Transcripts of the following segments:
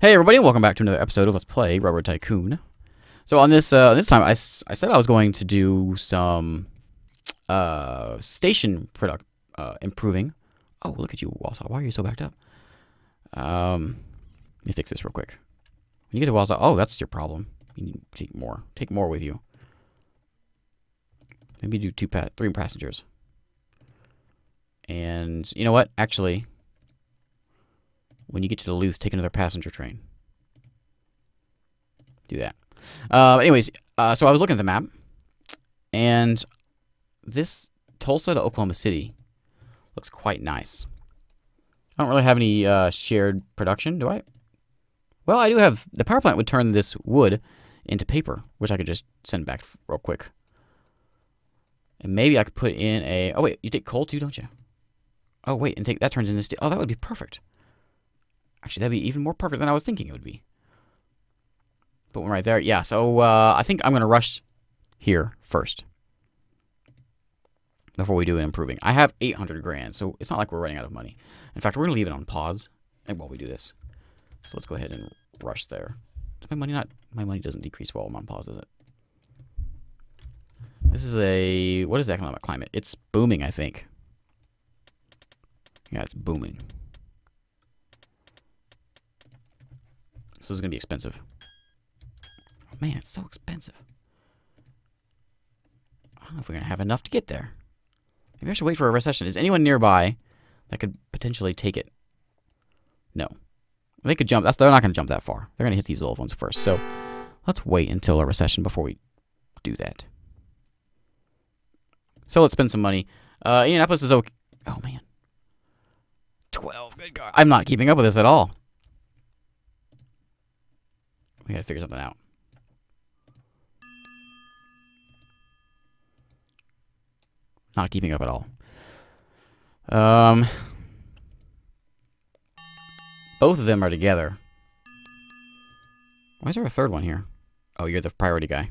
Hey everybody, welcome back to another episode of Let's Play Railroad Tycoon. So on this uh, this time, I, I said I was going to do some uh, station product uh, improving. Oh, look at you, Wausau. Why are you so backed up? Um, let me fix this real quick. When you get to Wausau, oh, that's your problem. You need to take more. Take more with you. Maybe do two, pa- three passengers. And you know what? Actually, when you get to Duluth, take another passenger train. Do that. Uh, anyways, uh, so I was looking at the map, and this Tulsa to Oklahoma City looks quite nice. I don't really have any uh, shared production, do I? Well, I do have the power plant would turn this wood into paper, which I could just send back real quick. And maybe I could put in a. Oh wait, you take coal too, don't you? Oh wait, and take that turns into steel. Oh, that would be perfect. Actually, that'd be even more perfect than I was thinking it would be. One right there. Yeah, so uh, I think I'm going to rush here first. Before we do improving. I have 800 grand, so it's not like we're running out of money. In fact, we're going to leave it on pause while we do this. So let's go ahead and rush there. Does my money not... My money doesn't decrease while I'm on pause, does it? This is a... What is the economic climate? It's booming, I think. Yeah, it's booming. So this is going to be expensive. Oh, man, it's so expensive. I don't know if we're going to have enough to get there. Maybe I should wait for a recession. Is anyone nearby that could potentially take it? No. They could jump. That's, they're not going to jump that far. They're going to hit these little ones first. So let's wait until a recession before we do that. So let's spend some money. Uh, Indianapolis is okay. Oh, man. 12. Good God. I'm not keeping up with this at all. We gotta figure something out. Not keeping up at all. Um, both of them are together. Why is there a third one here? Oh, you're the priority guy.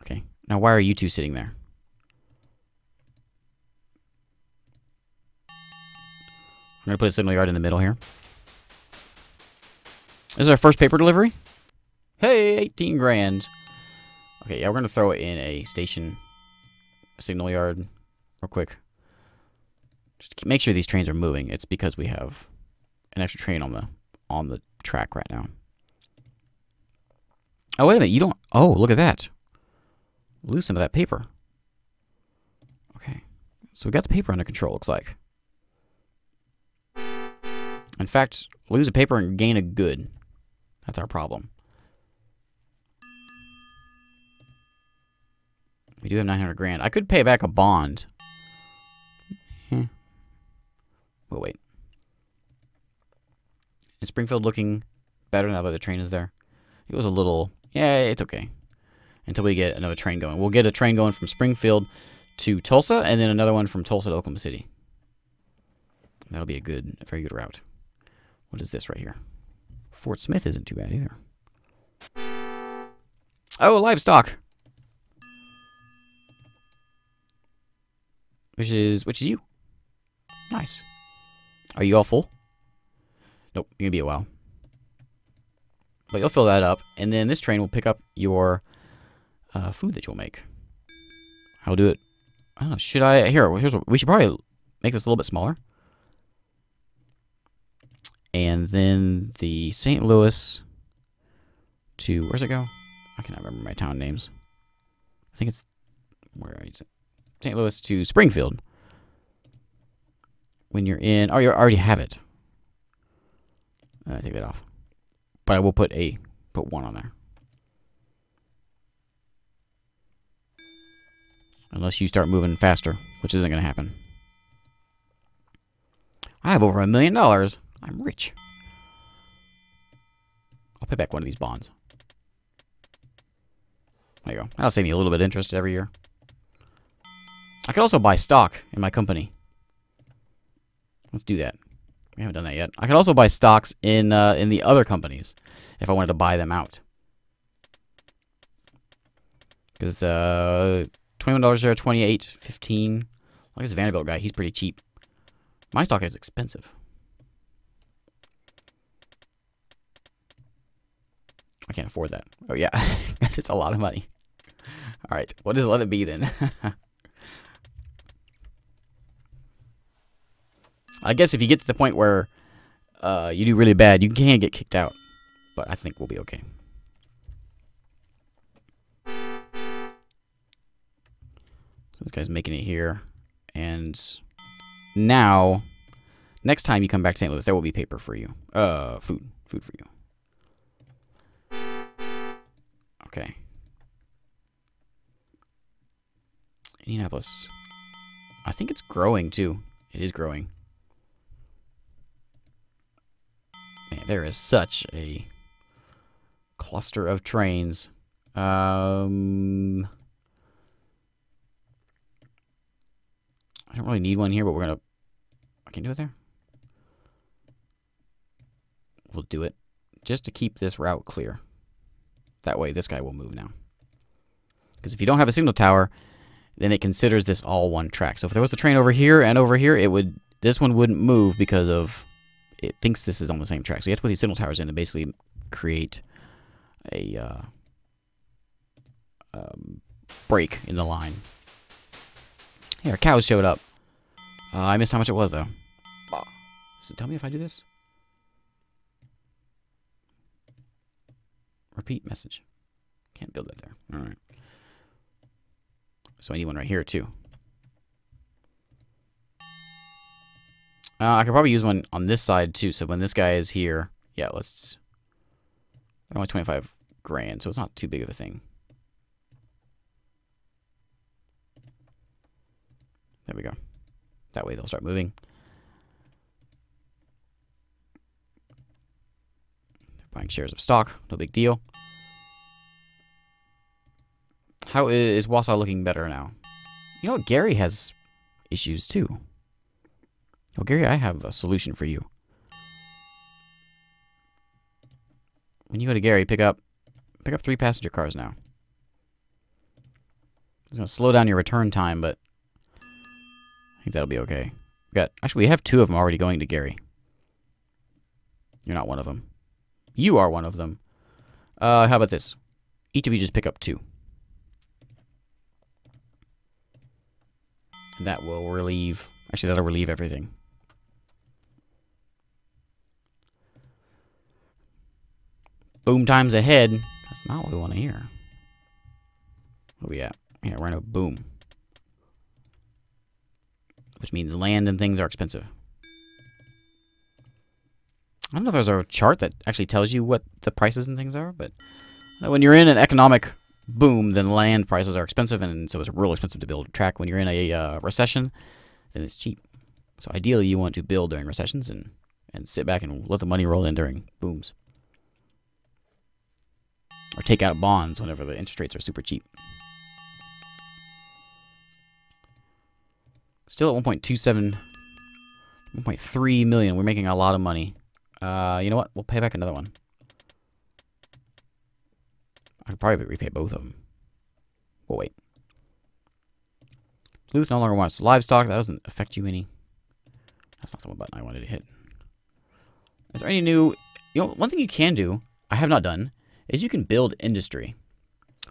Okay. Now, why are you two sitting there? I'm gonna put a signal yard in the middle here. This is our first paper delivery. Hey, 18 grand. Okay, yeah, we're gonna throw it in a station signal yard real quick. Just make sure these trains are moving. It's because we have an extra train on the on the track right now. Oh wait a minute, you don't. Oh, look at that. Lose some of that paper. Okay, so we got the paper under control. Looks like. In fact, lose a paper and gain a good. That's our problem. We do have 900 grand. I could pay back a bond. Hmm. Well, wait. Is Springfield looking better now that the train is there? It was a little... Yeah, it's okay. Until we get another train going. We'll get a train going from Springfield to Tulsa, and then another one from Tulsa to Oklahoma City. That'll be a good, a very good route. What is this right here? Fort Smith isn't too bad either. Oh, livestock. Which is which is you. Nice. Are you all full? Nope, you're gonna be a while. But you'll fill that up, and then this train will pick up your uh, food that you'll make. I'll do it. I don't know. Should I? Here, here's what, we should probably make this a little bit smaller and then the St. Louis to where's it go? I cannot remember my town names. I think it's where is it? St. Louis to Springfield. When you're in, oh, you already have it. Uh, I take that off, but I will put a put one on there. Unless you start moving faster, which isn't going to happen. I have over a million dollars. I'm rich. I'll pay back one of these bonds. There you go. That'll save me a little bit of interest every year. I could also buy stock in my company. Let's do that. We haven't done that yet. I could also buy stocks in uh, in the other companies if I wanted to buy them out. Because uh, twenty-one dollars there, twenty-eight, fifteen. Like this Vanderbilt guy, he's pretty cheap. My stock is expensive. I can't afford that. Oh, yeah. Guess it's a lot of money. All right. What does let it be then? I guess if you get to the point where uh, you do really bad, you can get kicked out. But I think we'll be okay. This guy's making it here. And now, next time you come back to St. Louis, there will be paper for you. Uh, food. Food for you. Okay. Indianapolis. I think it's growing, too. It is growing. Man, there is such a cluster of trains. Um... I don't really need one here, but we're gonna... I can do it there. We'll do it. Just to keep this route clear. That way, this guy will move now. Because if you don't have a signal tower, then it considers this all one track. So if there was a train over here and over here, it would... This one wouldn't move because of... It thinks this is on the same track. So you have to put these signal towers in to basically create a... Uh, um, break in the line. Here, cows showed up. Uh, I missed how much it was, though. Does it tell me if I do this? Repeat message. Can't build that there. Alright. So I need one right here, too. Uh, I could probably use one on this side, too. So when this guy is here... Yeah, let's... Only 25 grand, so it's not too big of a thing. There we go. That way they'll start moving. Buying shares of stock. No big deal. How is Wausau looking better now? You know, Gary has issues too. Oh, Gary, I have a solution for you. When you go to Gary, pick up pick up three passenger cars now. It's gonna slow down your return time, but I think that'll be okay. We got actually we have two of them already going to Gary. You're not one of them. You are one of them. Uh, how about this? Each of you just pick up two. That will relieve. Actually, that'll relieve everything. Boom times ahead. That's not what we want to hear. Where we at? Yeah, we're in a boom which means land and things are expensive. I don't know if there's a chart that actually tells you what the prices and things are, but when you're in an economic boom, then land prices are expensive, and so it's real expensive to build a track. When you're in a uh, recession, then it's cheap. So ideally, you want to build during recessions and, and sit back and let the money roll in during booms. Or take out bonds whenever the interest rates are super cheap. Still at 1.27, 1.3 million. We're making a lot of money. Uh, you know what? We'll pay back another one. I could probably repay both of them. We'll wait. Luth no longer wants livestock. That doesn't affect you any. That's not the one button I wanted to hit. Is there any new... You know, one thing you can do, I have not done, is you can build industry.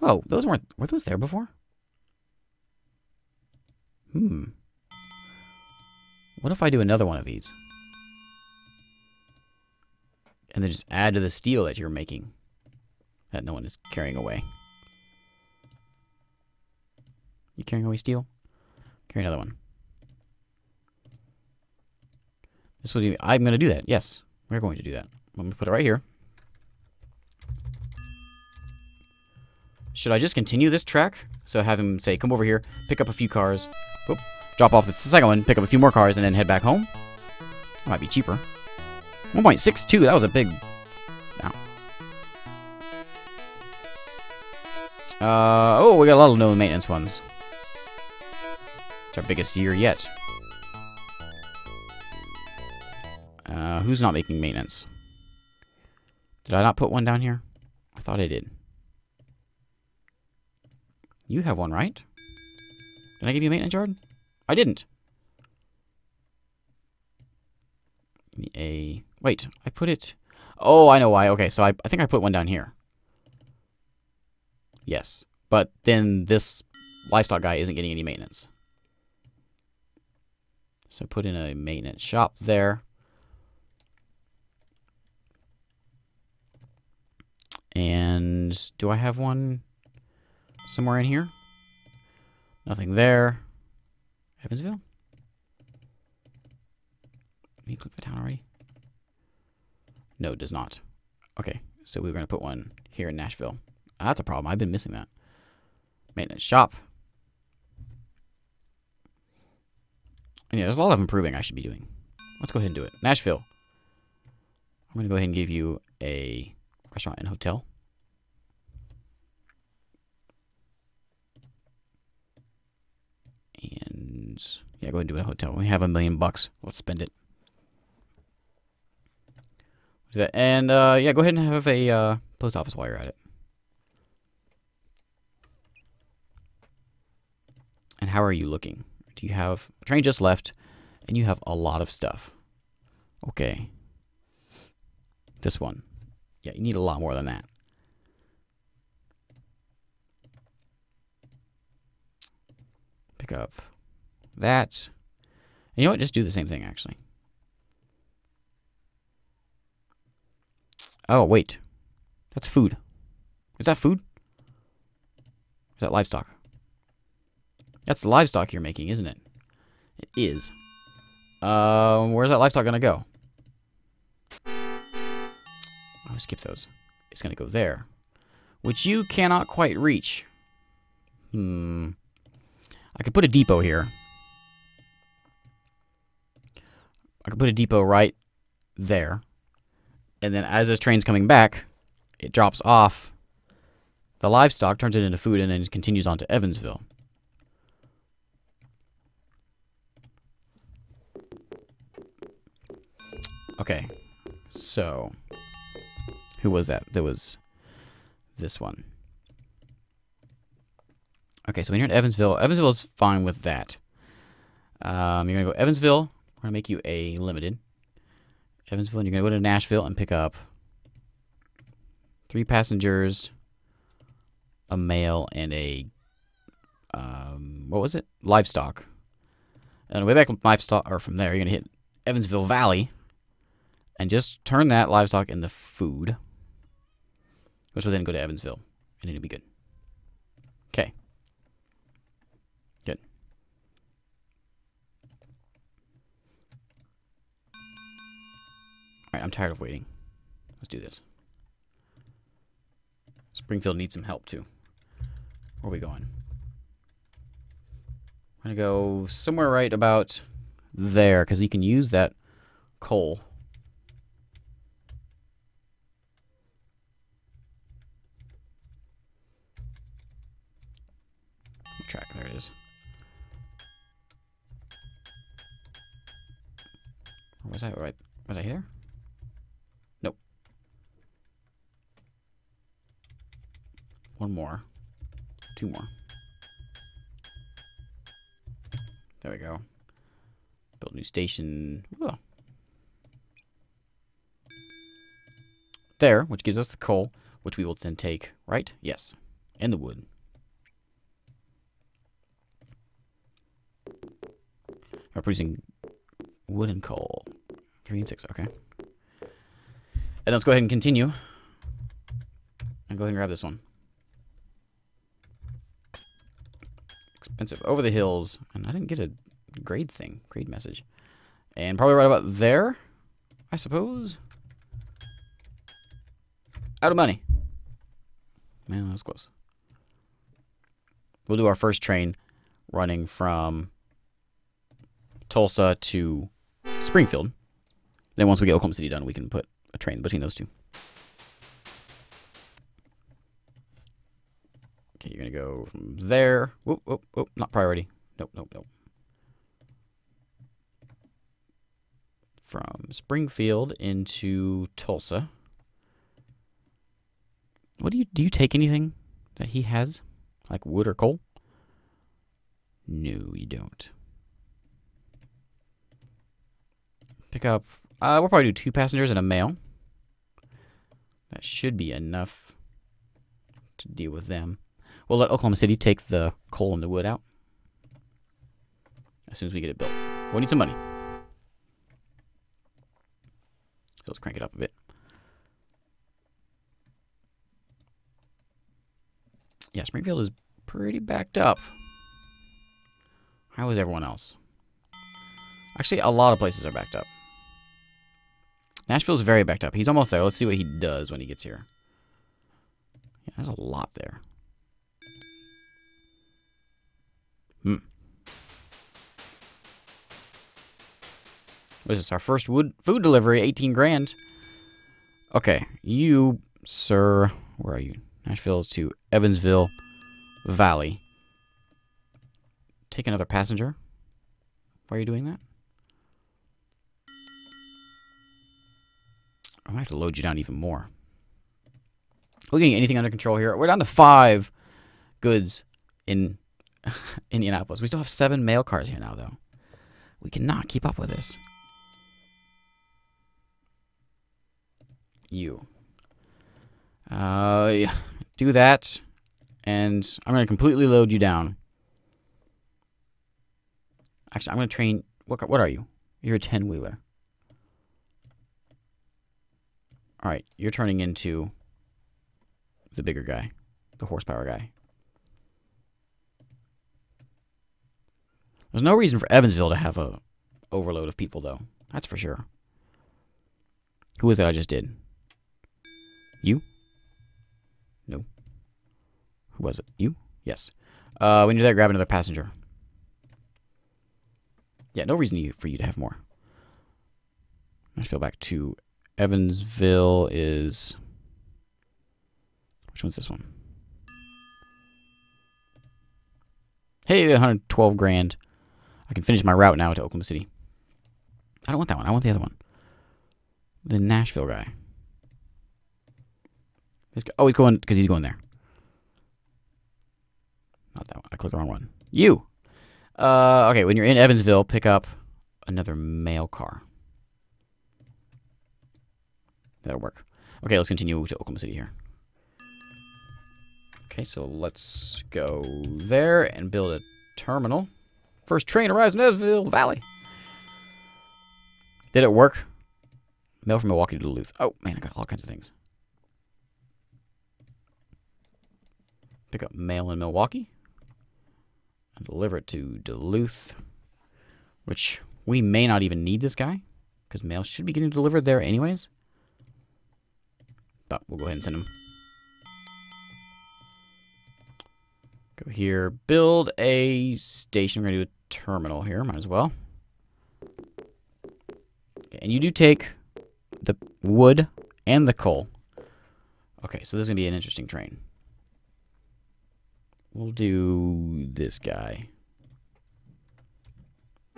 Oh, those weren't... Were those there before? Hmm. What if I do another one of these? And then just add to the steel that you're making. That no one is carrying away. You carrying away steel? Carry another one. This was I'm going to do that. Yes, we're going to do that. Let me put it right here. Should I just continue this track? So have him say, come over here, pick up a few cars. Oop, drop off the second one, pick up a few more cars, and then head back home. Might be cheaper. 1.62, that was a big... Uh, oh, we got a lot of no maintenance ones. It's our biggest year yet. Uh, who's not making maintenance? Did I not put one down here? I thought I did. You have one, right? Did I give you a maintenance yard? I didn't. a... Wait, I put it... Oh, I know why. Okay, so I, I think I put one down here. Yes. But then this livestock guy isn't getting any maintenance. So put in a maintenance shop there. And do I have one somewhere in here? Nothing there. Evansville? Let me click the town already? No, it does not. Okay, so we're going to put one here in Nashville. Ah, that's a problem. I've been missing that. Maintenance shop. And yeah, there's a lot of improving I should be doing. Let's go ahead and do it. Nashville. I'm going to go ahead and give you a restaurant and hotel. And yeah, go ahead and do a hotel. We have a million bucks. Let's spend it. And uh, yeah, go ahead and have a uh, post office while you're at it. And how are you looking? Do you have train just left and you have a lot of stuff? Okay. This one. Yeah, you need a lot more than that. Pick up that. And you know what? Just do the same thing, actually. Oh, wait. That's food. Is that food? Is that livestock? That's the livestock you're making, isn't it? It is. Um, where's that livestock gonna go? I'll skip those. It's gonna go there. Which you cannot quite reach. Hmm. I could put a depot here. I could put a depot right there. And then as this train's coming back, it drops off the livestock, turns it into food, and then continues on to Evansville. Okay, so who was that? That was this one. Okay, so when you're in Evansville, Evansville is fine with that. Um, you're gonna go Evansville. We're gonna make you a limited. Evansville, and you're gonna go to Nashville and pick up three passengers, a mail, and a um, what was it? Livestock. And way back livestock, or from there, you're gonna hit Evansville Valley, and just turn that livestock into food, which will then go to Evansville, and it'll be good. Okay. Alright, I'm tired of waiting. Let's do this. Springfield needs some help, too. Where are we going? We're going to go somewhere right about there, because you can use that coal track. There it is. was I right? Was I here? One more. Two more. There we go. Build new station. Ooh. There, which gives us the coal, which we will then take, right? Yes. And the wood. We're producing wood and coal. Three and six, okay. And let's go ahead and continue. And go ahead and grab this one. Expensive. Over the hills. And I didn't get a grade thing. Grade message. And probably right about there, I suppose. Out of money. Man, that was close. We'll do our first train running from Tulsa to Springfield. Then once we get Oklahoma City done, we can put a train between those two. Okay, you're going to go from there. Whoop, whoop, whoop. Not priority. Nope, nope, nope. From Springfield into Tulsa. What do you do? You take anything that he has, like wood or coal? No, you don't. Pick up, uh, we'll probably do two passengers and a mail. That should be enough to deal with them. We'll let Oklahoma City take the coal and the wood out as soon as we get it built. We need some money. So let's crank it up a bit. Yeah, Springfield is pretty backed up. How is everyone else? Actually, a lot of places are backed up. Nashville's very backed up. He's almost there. Let's see what he does when he gets here. Yeah, there's a lot there. Hmm. What is this? Our first wood food delivery, 18 grand. Okay, you, sir, where are you? Nashville to Evansville Valley. Take another passenger. Why are you doing that? I might have to load you down even more. We're getting anything under control here. We're down to five goods in Indianapolis. We still have seven mail cars here now, though. We cannot keep up with this. You. Uh, do that, and I'm going to completely load you down. Actually, I'm going to train... What, what are you? You're a 10-wheeler. Alright, you're turning into the bigger guy. The horsepower guy. There's no reason for Evansville to have a overload of people, though. That's for sure. Who was that I just did? You? No. Who was it? You? Yes. Uh, when you're there, grab another passenger. Yeah, no reason for you to have more. Let's go back to Evansville is... Which one's this one? Hey, 112 grand. I can finish my route now to Oklahoma City. I don't want that one. I want the other one. The Nashville guy. Oh, he's going because he's going there. Not that one. I clicked the wrong one. You. Uh, okay, when you're in Evansville, pick up another mail car. That'll work. Okay, let's continue to Oklahoma City here. Okay, so let's go there and build a terminal. First train arrives in Evansville Valley. Did it work? Mail from Milwaukee to Duluth. Oh, man, I got all kinds of things. Pick up mail in Milwaukee. And deliver it to Duluth. Which, we may not even need this guy. Because mail should be getting delivered there anyways. But we'll go ahead and send him. Go here. Build a station. We're going to do terminal here. Might as well. And you do take the wood and the coal. Okay, so this is going to be an interesting train. We'll do this guy.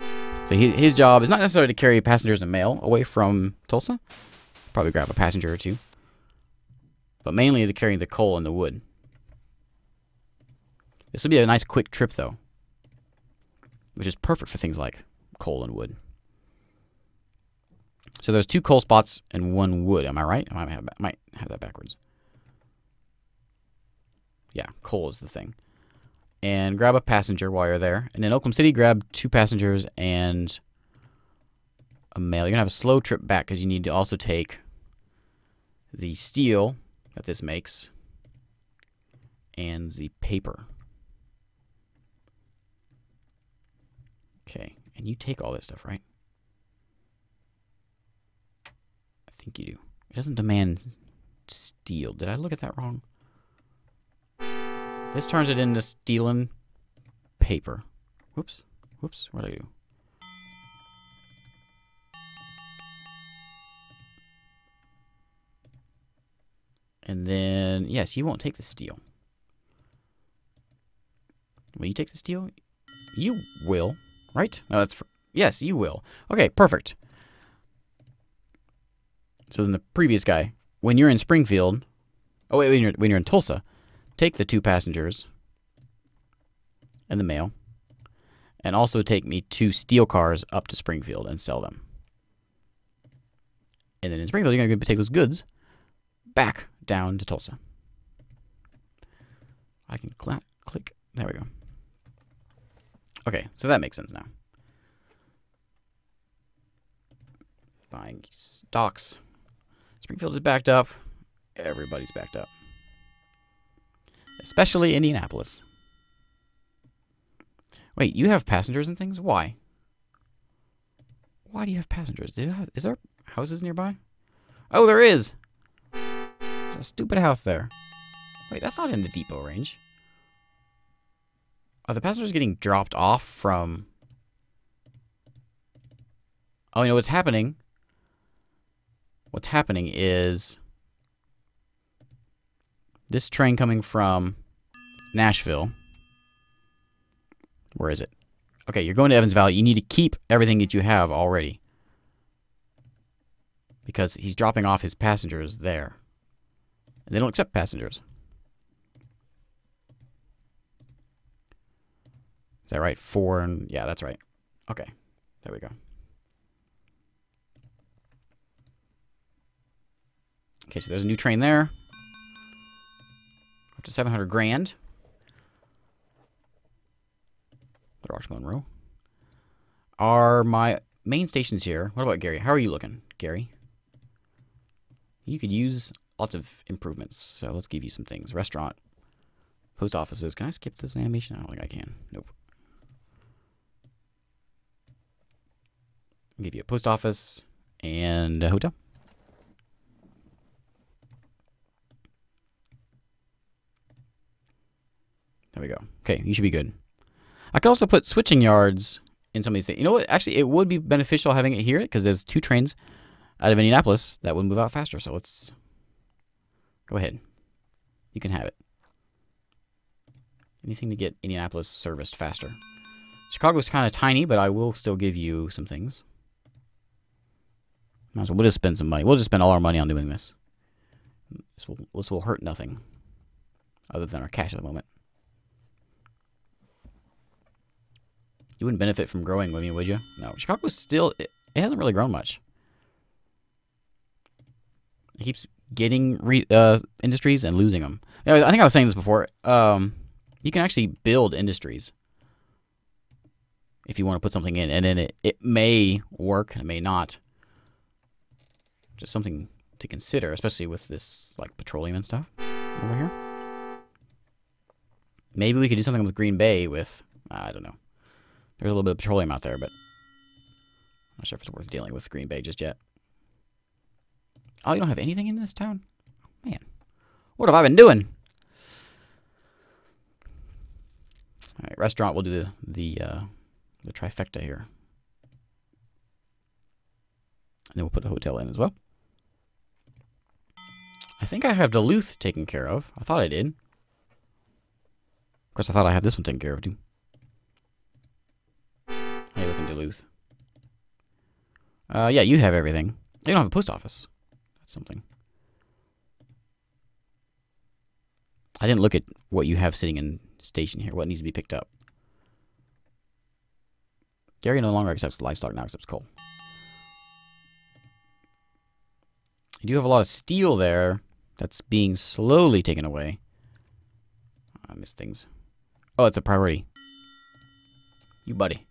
So he, his job is not necessarily to carry passengers and mail away from Tulsa. Probably grab a passenger or two. But mainly to carry the coal and the wood. This will be a nice quick trip, though. Which is perfect for things like coal and wood. So there's two coal spots and one wood. Am I right? I might have, might have that backwards. Yeah, coal is the thing. And grab a passenger while you're there. And in Oklahoma City, grab two passengers and a mail. You're going to have a slow trip back because you need to also take the steel that this makes and the paper. Okay, and you take all this stuff, right? I think you do. It doesn't demand steel. Did I look at that wrong? This turns it into steel and paper. Whoops. Whoops. What did I do? And then, yes, you won't take the steel. Will you take the steel? You will. Right? No, that's for, yes, you will. Okay, perfect. So then the previous guy, when you're in Springfield, oh wait, when you're when you're in Tulsa, take the two passengers and the mail, and also take me two steel cars up to Springfield and sell them. And then in Springfield, you're gonna take those goods back down to Tulsa. I can click. There we go. Okay, so that makes sense now. Buying stocks. Springfield is backed up. Everybody's backed up. Especially Indianapolis. Wait, you have passengers and things? Why? Why do you have passengers? Do have, is there houses nearby? Oh, there is! There's a stupid house there. Wait, that's not in the depot range. Are the passengers getting dropped off from... Oh, you know what's happening? What's happening is... This train coming from Nashville. Where is it? Okay, you're going to Evans Valley. You need to keep everything that you have already. Because he's dropping off his passengers there. And they don't accept passengers. Is that right? Four and... Yeah, that's right. Okay. There we go. Okay, so there's a new train there. Up to 700 grand. The Rock Monroe. Are my main stations here? What about Gary? How are you looking, Gary? You could use lots of improvements. So let's give you some things. Restaurant, post offices. Can I skip this animation? I don't think I can. Nope. I'll give you a post office and a hotel. There we go. Okay, you should be good. I could also put switching yards in some of these things. You know what? Actually, it would be beneficial having it here because there's two trains out of Indianapolis that would move out faster. So let's go ahead. You can have it. Anything to get Indianapolis serviced faster. Chicago's kind of tiny, but I will still give you some things. Might as well we'll just spend some money. We'll just spend all our money on doing this. This will, this will hurt nothing other than our cash at the moment. You wouldn't benefit from growing with me, would you? No. Chicago's still... It, it hasn't really grown much. It keeps getting re, uh, industries and losing them. I think I was saying this before. Um, you can actually build industries if you want to put something in, and then it, it may work, it may not. Just something to consider, especially with this like petroleum and stuff over here. Maybe we could do something with Green Bay with I don't know. There's a little bit of petroleum out there, but I'm not sure if it's worth dealing with Green Bay just yet. Oh, you don't have anything in this town? Man, what have I been doing? All right, restaurant. We'll do the the uh, the trifecta here, and then we'll put a hotel in as well. I think I have Duluth taken care of. I thought I did. Of course, I thought I had this one taken care of too. How you looking, Duluth? Uh, yeah, you have everything. You don't have a post office. That's something. I didn't look at what you have sitting in station here. What needs to be picked up? Gary no longer accepts livestock, now accepts coal. You do have a lot of steel there that's being slowly taken away. I missed things. Oh, it's a priority. You buddy.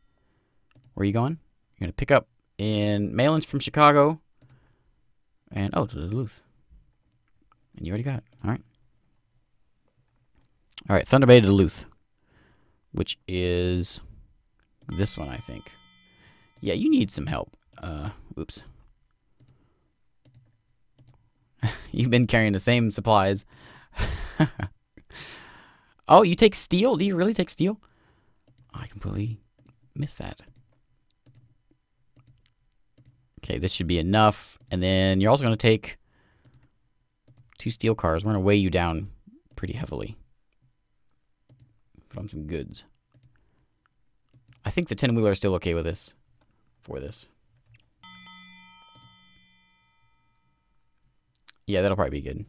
Where are you going? You're going to pick up in mail from Chicago. And, oh, to Duluth. And you already got it. All right. All right, Thunder Bay to Duluth. Which is this one, I think. Yeah, you need some help. Uh, oops. You've been carrying the same supplies. oh, you take steel? Do you really take steel? I completely missed that. Okay, this should be enough. And then you're also going to take two steel cars. We're going to weigh you down pretty heavily. Put on some goods. I think the 10-wheeler is still okay with this. For this. Yeah, that'll probably be good.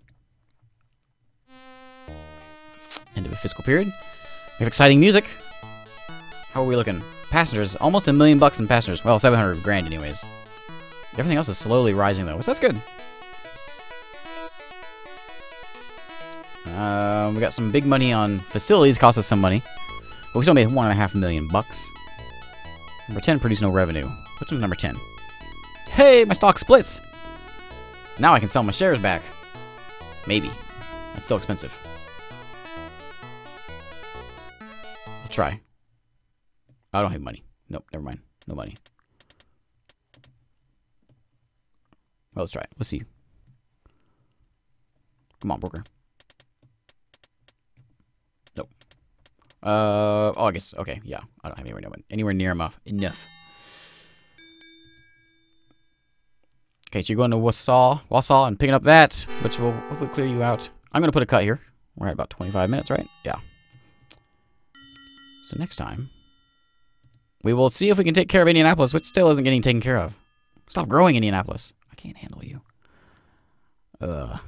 End of a fiscal period. We have exciting music. How are we looking? Passengers, almost a million bucks in passengers. Well, 700 grand anyways. Everything else is slowly rising, though, so that's good. Uh, we got some big money on facilities, cost us some money. But we still made one and a half million bucks. Number 10 produced no revenue. Which one's number 10? Hey, my stock splits! Now I can sell my shares back. Maybe. That's still expensive. I'll try. I don't have money. Nope, never mind. No money. Well, let's try it. Let's see. Come on, broker. Nope. Uh, oh, I guess, okay, yeah. I don't have anywhere, anywhere near enough. Enough. Okay, so you're going to Wausau, Wausau and picking up that, which will hopefully clear you out. I'm going to put a cut here. We're at about 25 minutes, right? Yeah. So next time, we will see if we can take care of Indianapolis, which still isn't getting taken care of. Stop growing, Indianapolis. I can't handle you. Uh,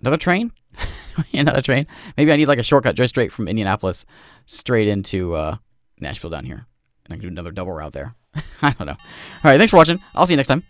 another train? another train? Maybe I need like a shortcut just straight from Indianapolis straight into uh, Nashville down here. And I can do another double route there. I don't know. All right, thanks for watching. I'll see you next time.